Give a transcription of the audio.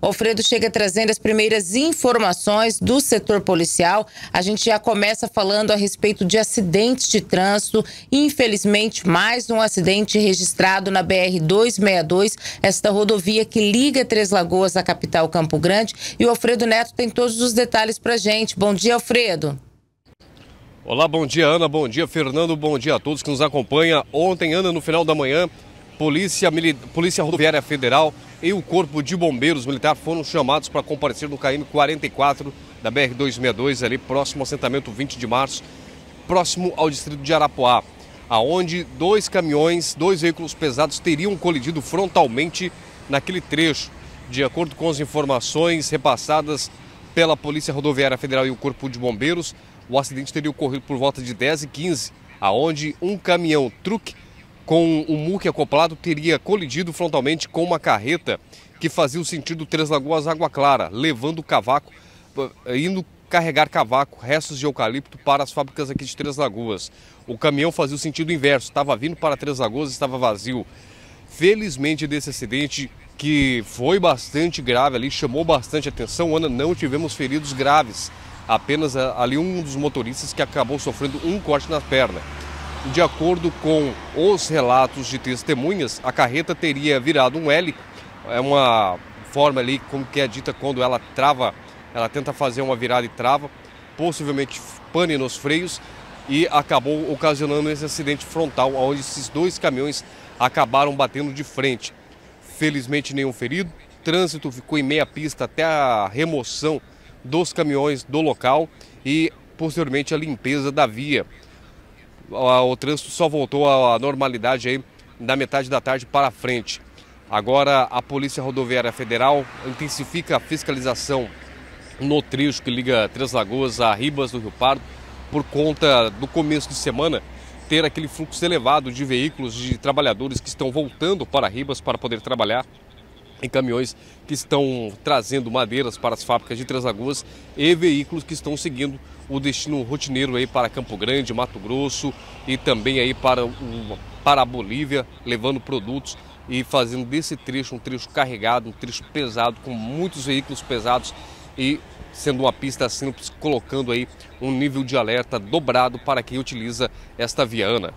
Alfredo chega trazendo as primeiras informações do setor policial. A gente já começa falando a respeito de acidentes de trânsito. Infelizmente, mais um acidente registrado na BR-262, esta rodovia que liga Três Lagoas à capital Campo Grande. E o Alfredo Neto tem todos os detalhes para gente. Bom dia, Alfredo. Olá, bom dia, Ana. Bom dia, Fernando. Bom dia a todos que nos acompanham. Ontem, Ana, no final da manhã, Polícia, Polícia Rodoviária Federal e o Corpo de Bombeiros Militar foram chamados para comparecer no KM 44 da BR-262, ali próximo ao assentamento 20 de março, próximo ao distrito de Arapuá, aonde dois caminhões, dois veículos pesados teriam colidido frontalmente naquele trecho. De acordo com as informações repassadas pela Polícia Rodoviária Federal e o Corpo de Bombeiros, o acidente teria ocorrido por volta de 10 e 15, aonde um caminhão truque com um muque acoplado teria colidido frontalmente com uma carreta que fazia o sentido Três Lagoas Água Clara, levando cavaco, eh, indo carregar cavaco, restos de eucalipto para as fábricas aqui de Três Lagoas. O caminhão fazia o sentido inverso, estava vindo para Três Lagoas estava vazio. Felizmente desse acidente que foi bastante grave ali, chamou bastante atenção, Ana, não tivemos feridos graves apenas ali um dos motoristas que acabou sofrendo um corte na perna. De acordo com os relatos de testemunhas, a carreta teria virado um L, é uma forma ali como que é dita quando ela trava, ela tenta fazer uma virada e trava, possivelmente pane nos freios e acabou ocasionando esse acidente frontal, onde esses dois caminhões acabaram batendo de frente. Felizmente nenhum ferido, trânsito ficou em meia pista até a remoção dos caminhões do local e posteriormente a limpeza da via. O trânsito só voltou à normalidade aí da metade da tarde para frente. Agora a Polícia Rodoviária Federal intensifica a fiscalização no trecho que liga Três Lagoas a Ribas do Rio Pardo por conta do começo de semana ter aquele fluxo elevado de veículos, de trabalhadores que estão voltando para Ribas para poder trabalhar em caminhões que estão trazendo madeiras para as fábricas de Três Lagoas e veículos que estão seguindo o destino rotineiro aí para Campo Grande, Mato Grosso e também aí para, para a Bolívia, levando produtos e fazendo desse trecho um trecho carregado, um trecho pesado, com muitos veículos pesados e sendo uma pista simples, colocando aí um nível de alerta dobrado para quem utiliza esta viana.